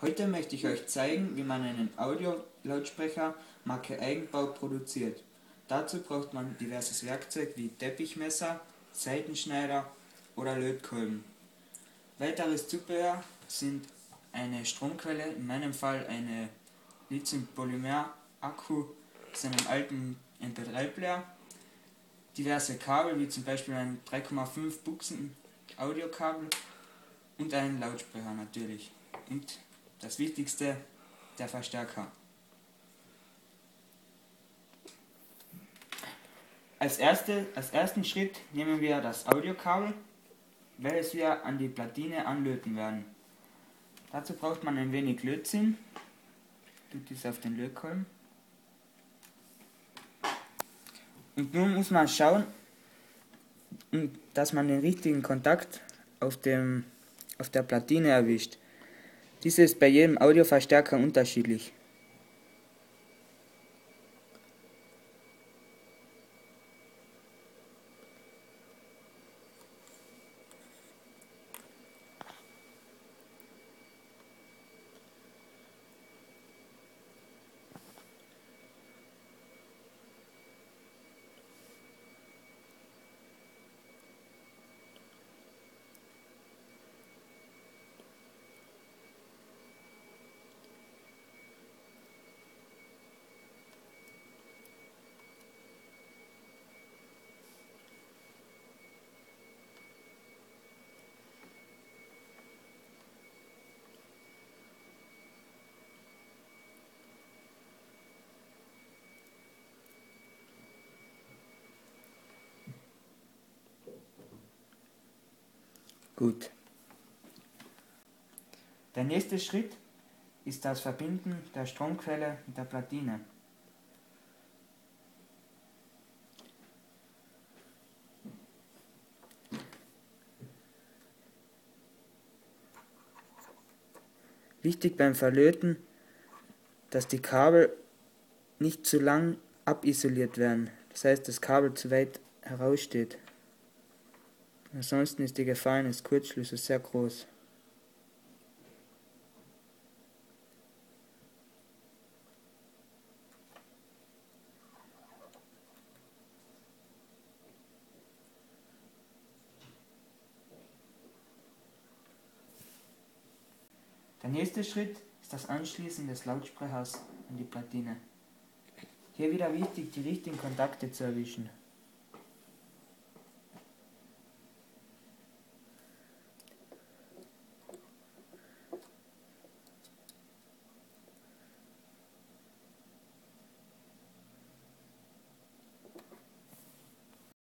Heute möchte ich euch zeigen, wie man einen Audio-Lautsprecher Marke Eigenbau produziert. Dazu braucht man diverses Werkzeug wie Teppichmesser, Seitenschneider oder Lötkolben. Weiteres Zubehör sind eine Stromquelle, in meinem Fall eine Lithium-Polymer-Akku aus einem alten MP3-Player, diverse Kabel wie zum Beispiel ein 3,5 Buchsen Audiokabel und einen Lautsprecher natürlich. Und das Wichtigste, der Verstärker. Als, erste, als ersten Schritt nehmen wir das Audiokabel, welches wir an die Platine anlöten werden. Dazu braucht man ein wenig Lötzinn. Tut dies auf den Lötkolben. Und nun muss man schauen, dass man den richtigen Kontakt auf, dem, auf der Platine erwischt. Dies ist bei jedem Audioverstärker unterschiedlich. Gut. Der nächste Schritt ist das Verbinden der Stromquelle mit der Platine. Wichtig beim Verlöten, dass die Kabel nicht zu lang abisoliert werden, das heißt das Kabel zu weit heraussteht. Ansonsten ist die Gefahr eines Kurzschlusses sehr groß. Der nächste Schritt ist das Anschließen des Lautsprechers an die Platine. Hier wieder wichtig, die richtigen Kontakte zu erwischen.